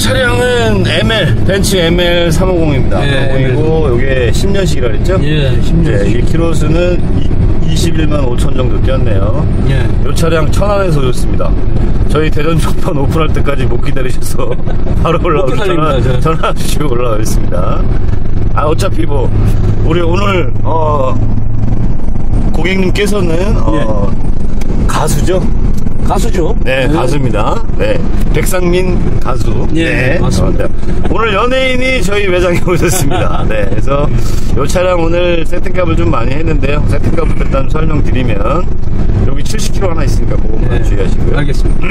차량은 ML, 벤츠 ML 350입니다. 예, 350이고, 요게 10년식이라 그랬죠? 예, 10년. 네, 이 키로수는 21만 5천 정도 뛰었네요. 예. 이 차량 천안에서 오셨습니다. 저희 대전 쪽판 오픈할 때까지 못 기다리셔서 바로 기다립니다, 전화, 주시고 올라가겠습니다. 아 어차피 뭐 우리 오늘 어 고객님께서는 어 가수죠? 가수죠. 네, 가수입니다. 네, 백상민 가수. 예, 네, 맞습니다. 어, 네. 오늘 연예인이 저희 매장에 오셨습니다. 네, 그래서 이 차량 오늘 세팅값을 좀 많이 했는데요. 세팅값을 일단 설명드리면 여기 70kg 하나 있으니까 그것만 네. 주의하시고요. 알겠습니다.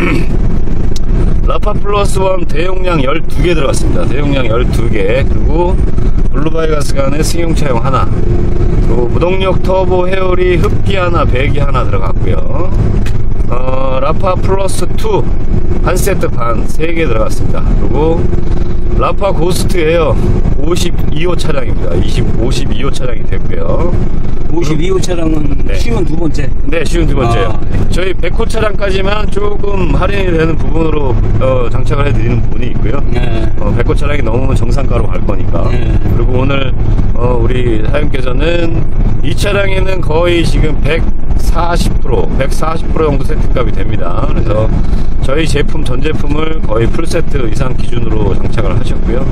라파 플러스 원 대용량 12개 들어갔습니다. 대용량 12개. 그리고 블루바이가스 간의 승용차용 하나. 그리고 무동력 터보 헤어리 흡기 하나, 배기 하나 들어갔고요. 어, 라파 플러스 2. 한 세트 반, 3개 들어갔습니다. 그리고 라파 고스트 에어 52호 차량입니다. 20, 52호 차량이 됐고요. 52호 차량은 네. 쉰두 번째. 네, 쉰두 번째요. 아, 네. 저희 100호 차량까지만 조금 할인이 되는 부분으로 어, 장착을 해드리는 부분이 있고요. 네. 어, 100호 차량이 넘으면 정상가로 갈 거니까. 네. 그리고 오늘 어, 우리 사장님께서는 이 차량에는 거의 지금 140%, 140% 정도 세트값이 됩니다. 그래서 저희 제품 전 제품을 거의 풀세트 이상 기준으로 장착을 하셨고요.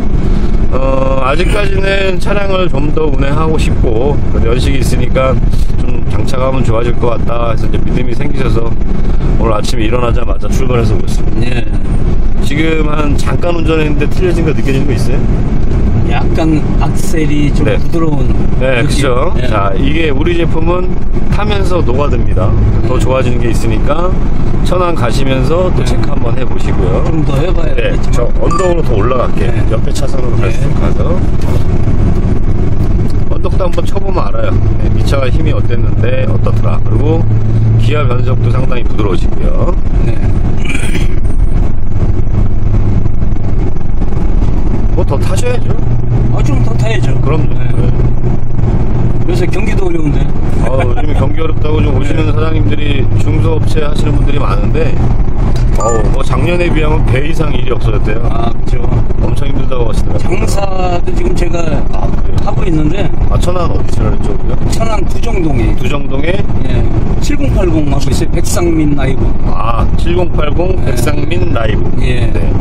어, 아직까지는 차량을 좀 더 운행하고 싶고 연식이 있으니까 좀 장착하면 좋아질 것 같다 해서 이제 믿음이 생기셔서 오늘 아침에 일어나자마자 출발해서 오셨습니다. 예. 지금 한 잠깐 운전했는데 틀려진 거 느껴지는 거 있어요? 약간 악셀이 좀 네. 부드러운. 네, 느낌. 그죠. 예. 자, 이게 우리 제품은 타면서 녹아듭니다. 더 좋아지는 게 있으니까 천안 가시면서 또 네. 체크 한번 해보시고요. 좀 더 해봐야 네, 되겠지만. 저 언덕으로 더 올라갈게요. 네. 옆에 차선으로 갈수 네. 가서 언덕도 한번 쳐보면 알아요. 네, 이 차가 힘이 어땠는데 어떻더라. 그리고 기아 변속도 상당히 부드러워지고요. 네. 뭐더 타셔야죠. 아, 좀 더 타야죠. 그럼 네. 네. 요새 경기도 어려운데. 어, 요즘 경기 어렵다고 좀 오시는 네. 사장님들이 중소업체 하시는 분들이 많은데, 어우, 뭐 작년에 비하면 배 이상 일이 없어졌대요. 아, 그죠. 엄청 힘들다고 하시더라고요. 장사도 지금 제가 아, 그래요? 하고 있는데, 아, 천안 어디시라는 쪽이요? 천안 부정동에 두정동에, 예, 7080 하고 있어요. 백상민 라이브. 아, 7080 백상민 라이브. 예. 네.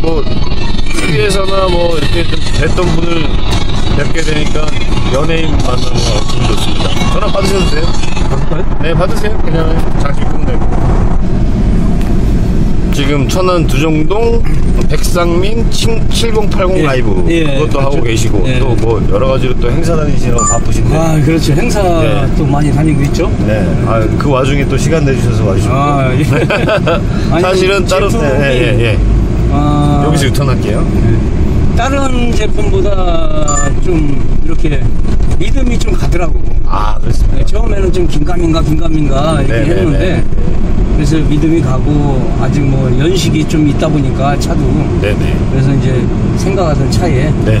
뭐, TV에서나 뭐, 이렇게 좀 뵀던 분을 뵙게 되니까 연예인 만나는 거 기분 좋습니다. 전화 받으셔도 돼요? 그럴까요? 네, 받으세요. 그냥 장식 끄면 되고. 지금 천안 두정동 백상민 7080 예. 라이브 예, 그것도 그렇죠. 하고 계시고 예. 또뭐 여러 가지로 또 행사 다니시느라 바쁘신데 아, 그렇죠. 행사 네. 또 많이 다니고 있죠. 네, 아, 그 와중에 또 시간 내주셔서 와주시고 아, 예. 사실은 제품이, 예, 예, 예. 아, 여기서 유턴할게요. 다른 제품보다 좀 이렇게 믿음이 좀 가더라고. 아, 그렇습니다. 네, 처음에는 좀 긴가민가 긴가민가 이렇게 네, 네, 했는데 네. 그래서 믿음이 가고 아직 뭐 연식이 좀 있다 보니까 차도 네, 네, 그래서 이제 생각하던 차에 네.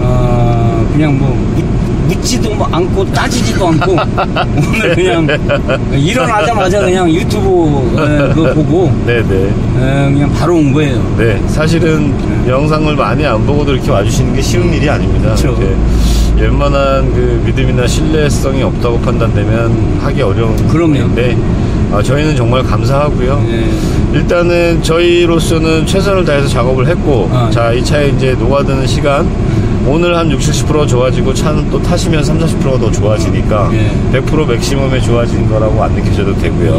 어, 그냥 뭐 묻- 묻지도 뭐 않고 따지지도 않고 오늘 그냥 일어나자마자 그냥 유튜브 에, 그거 보고 네, 네. 에, 그냥 바로 온 거예요. 네, 사실은 영상을 많이 안 보고도 이렇게 와주시는 게 쉬운 일이 아닙니다. 그렇죠. 웬만한 그 믿음이나 신뢰성이 없다고 판단되면 하기 어려운 그럼요. 부분인데 아, 저희는 정말 감사하고요. 예. 일단은 저희로서는 최선을 다해서 작업을 했고 아, 자, 이 차에 이제 녹아드는 시간 오늘 한 60, 70% 좋아지고 차는 또 타시면 3, 40%가 더 좋아지니까 예. 100% 맥시멈에 좋아진 거라고 안 느끼셔도 되고요.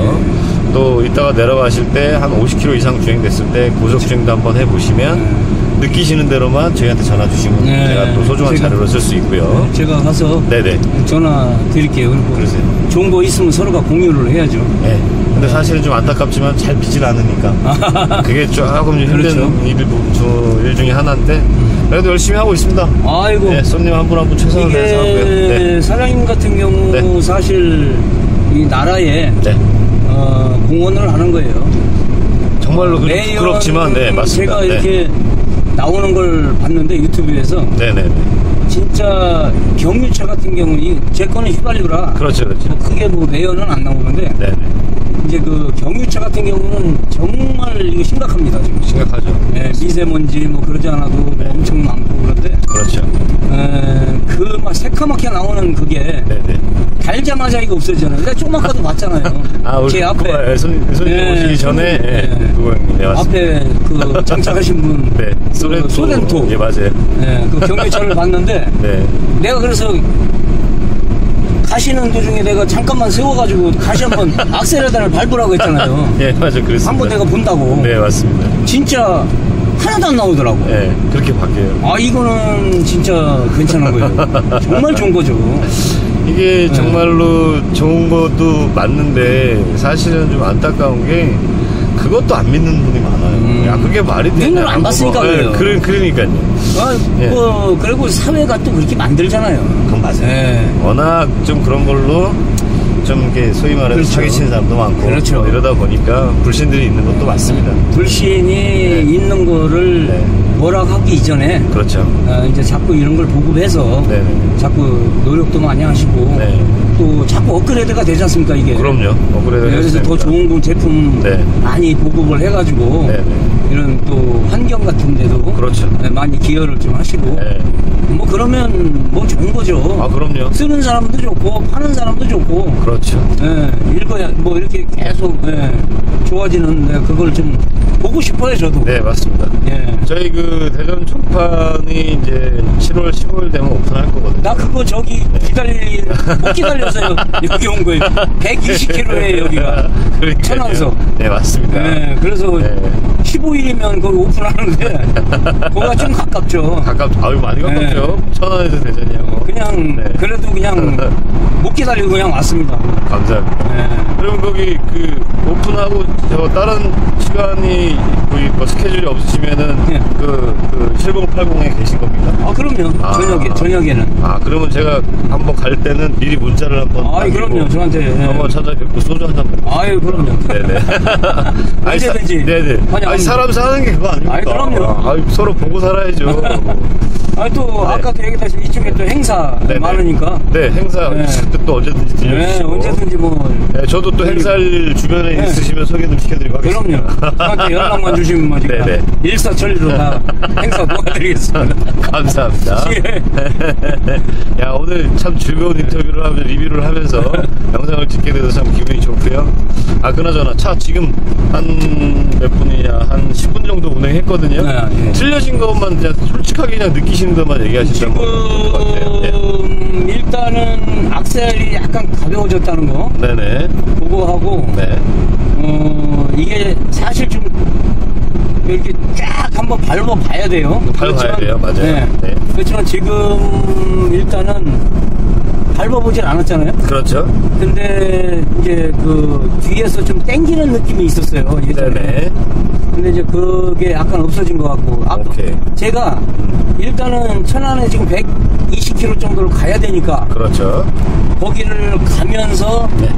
예. 또 이따가 내려가실 때 한 50km 이상 주행됐을 때 고속 주행도 한번 해보시면 느끼시는 대로만 저희한테 전화 주시면 네. 제가 또 소중한 제가- 자료로 쓸 수 있고요. 제가 가서 네네. 전화 드릴게요. 그리고 그러세요. 좋은 거 있으면 서로가 공유를 해야죠. 네. 근데 사실은 좀 안타깝지만 잘 비질 않으니까. 그게 조금 힘든 그렇죠. 음. 일, 저- 일 중에 하나인데 그래도 열심히 하고 있습니다. 아이고 네, 손님 한 분 한 분 최선을 다해서 하고요. 네. 사장님 같은 경우 네. 사실 이 나라에 네. 어, 공헌을 하는 거예요. 정말로 그 매년 부끄럽지만 네 맞습니다. 제가 이렇게 나오는 걸 봤는데 유튜브에서 네. 네네. 진짜 경유차 같은 경우는 이- 제 거는 휘발유라 그렇죠, 그렇죠. 뭐 크게 뭐 매연은 안 나오는데 네네. 이제 그 경유차 같은 경우는 정말 이거 심각합니다 지금. 심각하죠. 예, 미세먼지 뭐 그러지 않아도 뭐 엄청 많고 그런데 그렇죠. 그막 새카맣게 나오는 그게 네네. 달자마자 이거 없어지잖아요. 내가 조금 아까도 봤잖아요. 아, 제 앞에 예, 손, 손님 예, 오시기 전에, 예, 예. 그거 형님, 네. 앞에 그 장착하신 분 네, 그 소렌토. 소렌토. 예, 맞아요. 예, 그 경유차를 봤는데 네. 내가 그래서 가시는 도중에 내가 잠깐만 세워가지고 다시 한번 악셀레다를 밟으라고 했잖아요. 예, 맞아요. 그렇습니다. 한번 내가 본다고. 네, 맞습니다. 진짜 하나도 안 나오더라고. 예, 그렇게 바뀌어요. 아 이거는 진짜 괜찮은 거예요. 정말 좋은 거죠. 이게 네. 정말로 좋은 것도 맞는데 사실은 좀 안타까운 게 그것도 안 믿는 분이 많아요. 음. 야, 그게 말이 되냐. 눈을 안 봤으니까 예, 그래요. 그러, 그러니까요. 아, 예. 뭐 그리고 사회가 또 그렇게 만들잖아요. 그건 맞아요. 예. 워낙 좀 그런 걸로 좀 이렇게 소위 말해서 그렇죠. 사기치는 사람도 많고 그렇죠. 뭐 이러다 보니까 불신들이 있는 것도 맞습니다. 불신이 있는 거를 네. 뭐라하기 이전에 그렇죠. 아, 이제 자꾸 이런 걸 보급해서 네네. 자꾸 노력도 많이 하시고 네. 또 자꾸 업그레이드가 되지 않습니까 이게? 그럼요. 업그레이드 네, 그래서 더 좋은 그 제품 네. 많이 보급을 해가지고 네네. 이런 또 환경 같은데도 그렇죠. 네, 많이 기여를 좀 하시고 네. 뭐 그러면 뭐 좋은 거죠. 아, 그럼요. 쓰는 사람도 좋고 파는 사람도 좋고 그렇죠. 예, 읽어야 뭐 이렇게 계속 예, 좋아지는 네, 그걸 좀 보고 싶어요 저도. 네, 맞습니다. 예. 저희 그 대전 총판이 이제 7월 15일 되면 오픈할 거거든요. 나 그거 저기 기다리 못 기다려서 여기 온 거예요. 120km에 여기가 그러니까요. 천안서. 네, 맞습니다. 네, 그래서 네. 15일이면 거기 오픈하는데 거기가 좀 가깝죠. 가깝, 아유, 많이 가깝죠. 천안에서 대전이요. 그냥 네. 그래도 그냥 못 기다리고 그냥 왔습니다. 감사합니다. 네. 그러면 거기 그 오픈하고 저 다른 시간이 거의 뭐 스케줄이 없으시면은 네. 그, 그 7080에 계신 겁니까? 아 그럼요. 아. 저녁에 저녁에는. 아 그러면 제가 한번 갈 때는 미리 문자를 한번 남기고 그럼요. 저한테, 예. 한번 찾아뵙고 소주 한잔 먹고 아유 그럼요. 네네 언제든지 네네. 아니 사람 사는 게 그거 아닙니까 아이, 그럼요. 아이, 서로 보고 살아야죠 아니 또 네. 아까도 얘기했다시피 이쪽에 또 행사 네네. 많으니까. 네 행사 네. 있을 때또 언제든지 네, 들려주시고 언제든지 뭐 네, 저도 또 행사할 주변에 네. 있으시면 소개 좀 시켜드리고 하겠습니다 그럼요. 저한테 연락만 주시면 뭐 제가 네네. 일사천리로 다 행사 도와드리겠습니다. 감사합니다. 예. 야 오늘 참 즐거운 인터뷰를 하면서 리뷰를 하면서 영상을 찍게 돼서 참 기분이 좋고요. 아 그나저나 차 지금 한 몇 분이냐 한 10분 정도 운행했거든요. 네, 예. 틀려진 것만 그냥 솔직하게 그냥 느끼시는 것만 얘기하시면 될것 같아요. 네. 지금 일단은 악셀이 약간 가벼워졌다는 거 네네. 그거 하고 네. 어 이게 사실 좀 이렇게 쫙 한번 밟아봐야 돼요. 밟아봐야 돼요. 맞아요. 네. 네. 그렇지만 지금 일단은 밟아보질 않았잖아요. 그렇죠. 근데 이제 그 뒤에서 좀 땡기는 느낌이 있었어요. 예전에. 네네. 근데 이제 그게 약간 없어진 것 같고. 아, 오케이. 제가 일단은 천안에 지금 120km 정도를 가야 되니까 그렇죠. 거기를 가면서 네.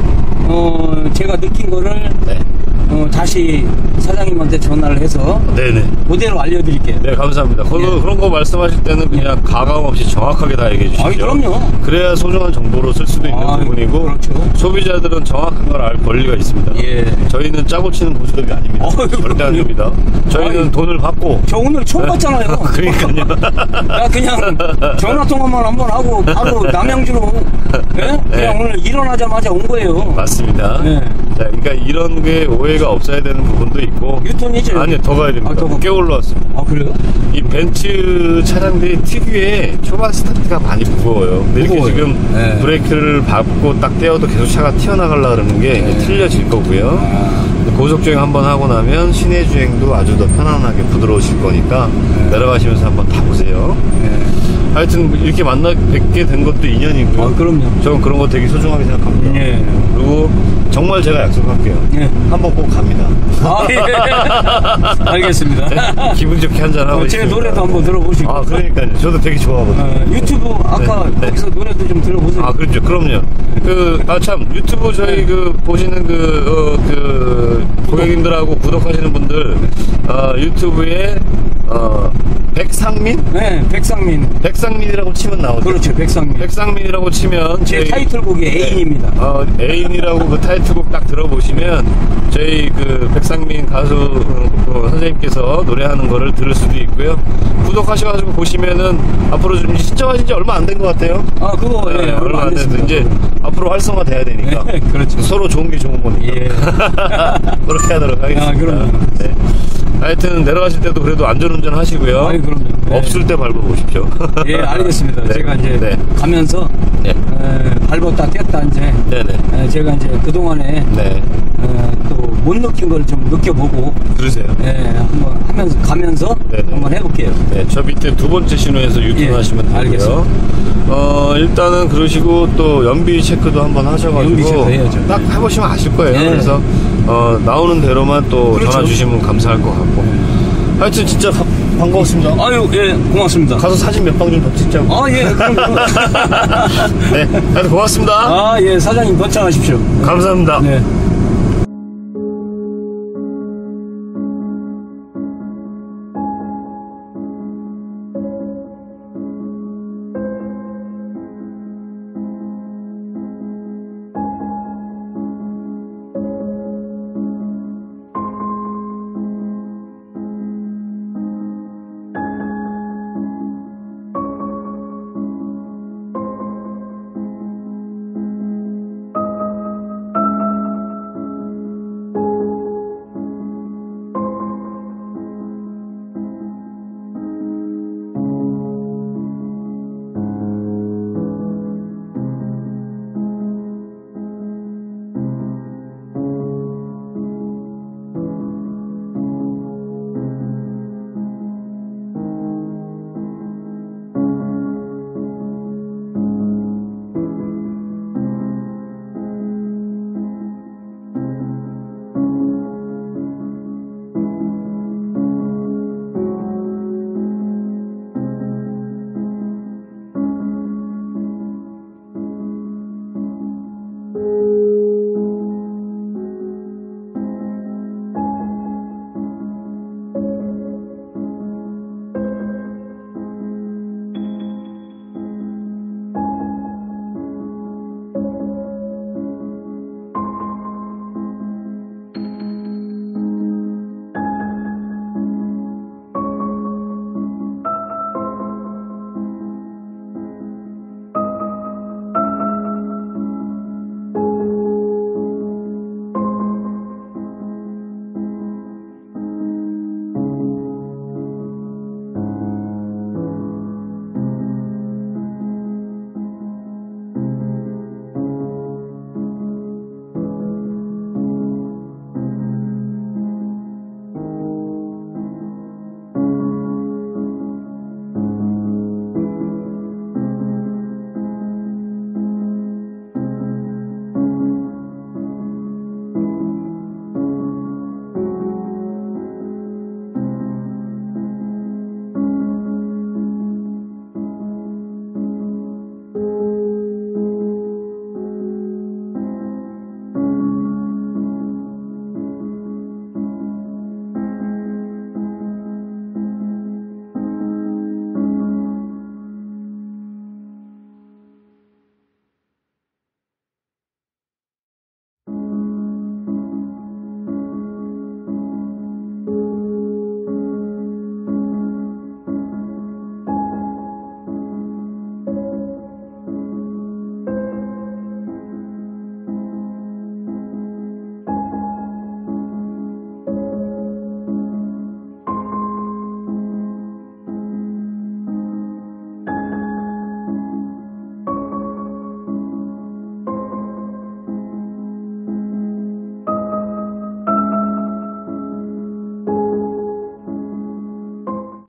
어 제가 느낀 거를 네. 어, 다시 사장님한테 전화를 해서 네네. 그대로 알려드릴게요. 네, 감사합니다. 그, 예. 그런 거 말씀하실 때는 그냥 가감 없이 정확하게 다 얘기해 주시죠. 아이, 그럼요. 그래야 소중한 정보로 쓸 수도 있는 아이, 부분이고 그렇죠. 소비자들은 정확한 걸 알 권리가 있습니다. 예. 저희는 짜고 치는 보수업이 아닙니다. 아유, 절대. 아닙니다. 저희는 아이. 돈을 받고 저 오늘 처음 봤잖아요. 그러니까요. 나 그냥 전화 통화만 한번 하고 바로 남양주로 예? 그냥 네. 오늘 일어나자마자 온 거예요. 맞습니다. 네. 자, 그러니까 이런 게 오해가 없어야 되는 부분도 있고 유턴이죠? 아니요, 더 가야 됩니다. 아, 더 가- 꽤 올라왔습니다. 아 그래요? 이 벤츠 차량들이 특유의 초반 스타트가 많이 무거워요. 근데 이렇게 무거워요. 지금 네. 브레이크를 밟고 딱 떼어도 계속 차가 튀어나가려 그러는 게 이제 네. 틀려질 거고요. 아, 고속 주행 한번 하고 나면 시내 주행도 아주 더 편안하게 부드러우실 거니까 네. 내려가시면서 한번 타보세요. 예. 하여튼 이렇게 만나 뵙게 된 것도 인연이고요. 아, 그럼요. 저는 그런 거 되게 소중하게 생각합니다. 예. 그리고 정말 제가 약속할게요. 예. 한번 꼭 갑니다. 아, 예. 알겠습니다. 네? 기분 좋게 한잔 하고 어, 제. 노래도 한번 들어보시고. 아 그러니까요. 저도 되게 좋아하거든요. 어, 유튜브 아까 네, 네. 거기서 노래도 좀 들어보세요. 아, 그렇죠. 그럼요. 그, 아, 참, 유튜브 저희 그, 보시는 그, 어, 그, 고객님들하고 구독하시는 분들, 어, 유튜브에, 어, 백상민? 네, 백상민. 백상민이라고 치면 나오죠. 그렇죠, 백상민. 백상민이라고 치면 제 저희- 타이틀곡이 애인입니다. 어, 애인이라고 그 타이틀곡 딱 들어보시면 저희 그 백상민 가수 어, 선생님께서 노래하는 거를 들을 수도 있고요. 구독하셔가지고 보시면은 앞으로 좀 신청하신 지 얼마 안 된 것 같아요. 아, 그거, 네, 예, 얼마 안 됐습니다. 이제 앞으로 활성화 돼야 되니까. 네, 그렇죠. 서로 좋은 게 좋은 거니까. 예. 그렇게 하도록 하겠습니다. 아, 그럼요. 네. 하여튼 내려가실 때도 그래도 안전운전 하시고요. 아이, 그럼요. 네. 없을 때 밟아보십시오. 예, 알겠습니다. 네. 제가 이제 네. 가면서 네. 에, 밟았다 뗐다 이제 네네. 에, 제가 이제 그동안에 네. 또 못 느낀 걸 좀 느껴보고 그러세요. 예, 한번 하면서 가면서 네네. 한번 해볼게요. 네, 저 밑에 두 번째 신호에서 유턴하시면 예, 되고요. 어, 일단은 그러시고 또 연비 체크도 한번 하셔가지고 체크 해야죠. 딱 해보시면 아실 거예요. 예. 그래서 어, 나오는 대로만 또 그렇죠. 전화 주시면 감사할 것 같고. 하여튼 진짜 가- 반가웠습니다. 아유, 예, 고맙습니다. 가서 사진 몇 방좀더 찍자고. 아, 예, 그럼. 네, 하여튼 고맙습니다. 아, 예, 사장님 번창하십시오. 감사합니다. 네.